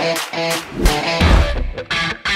eh, eh, eh, eh.